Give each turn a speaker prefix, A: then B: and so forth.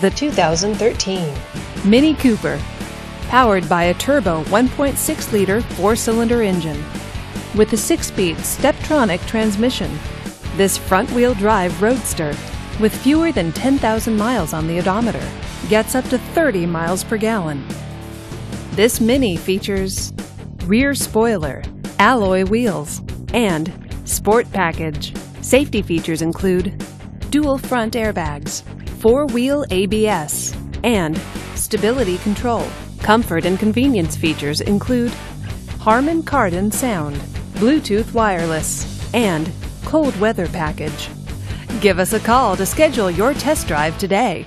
A: The 2013
B: Mini Cooper, powered by a turbo 1.6-liter four-cylinder engine with a six-speed Steptronic transmission. This front-wheel drive roadster, with fewer than 10,000 miles on the odometer, gets up to 30 miles per gallon. This Mini features rear spoiler, alloy wheels, and sport package. Safety features include dual front airbags, four wheel ABS, and stability control. Comfort and convenience features include Harman Kardon sound, Bluetooth wireless, and cold weather package. Give us a call to schedule your test drive today.